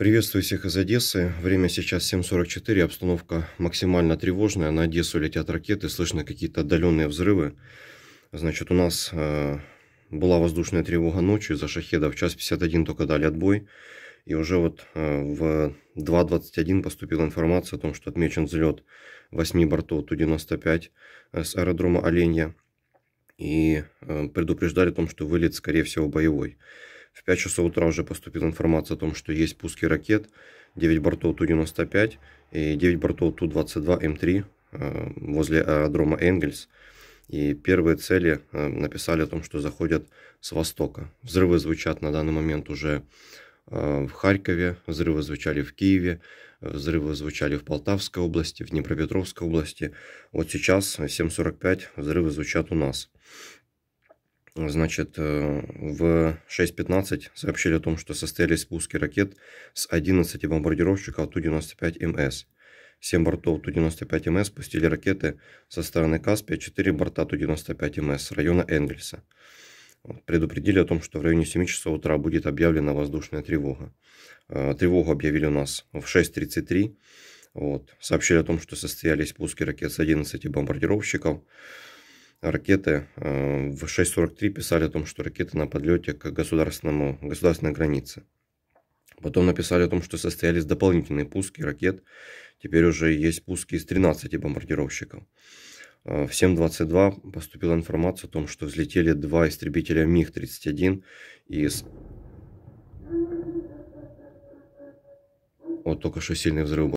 Приветствую всех из Одессы. Время сейчас 7.44, обстановка максимально тревожная. На Одессу летят ракеты, слышно какие-то отдаленные взрывы. Значит, у нас э, была воздушная тревога ночью за шахеда. В час 51 только дали отбой. И уже вот э, в 2.21 поступила информация о том, что отмечен взлет 8 бортов Ту-95 э, с аэродрома Оленья. И э, предупреждали о том, что вылет, скорее всего, боевой. В 5 часов утра уже поступила информация о том, что есть пуски ракет. 9 бортов Ту-95 и 9 бортов Ту-22М3 э, возле аэродрома Энгельс. И первые цели э, написали о том, что заходят с востока. Взрывы звучат на данный момент уже э, в Харькове, взрывы звучали в Киеве, взрывы звучали в Полтавской области, в Днепропетровской области. Вот сейчас 7.45 взрывы звучат у нас. Значит, э, в 6.15 сообщили о том, что состоялись спуски ракет с 11 бомбардировщиков Ту-95МС. 7 бортов Ту-95МС спустили ракеты со стороны Каспия, 4 борта Ту-95МС с района Энгельса. Предупредили о том, что в районе 7 часов утра будет объявлена воздушная тревога. Э, тревогу объявили у нас в 6.33. Вот. Сообщили о том, что состоялись пуски ракет с 11 бомбардировщиков ракеты э, в 6.43 писали о том, что ракеты на подлете к государственному, государственной границе. Потом написали о том, что состоялись дополнительные пуски ракет. Теперь уже есть пуски из 13 бомбардировщиков. Э, в 7.22 поступила информация о том, что взлетели два истребителя МиГ-31 из... Вот только что сильный взрыв был.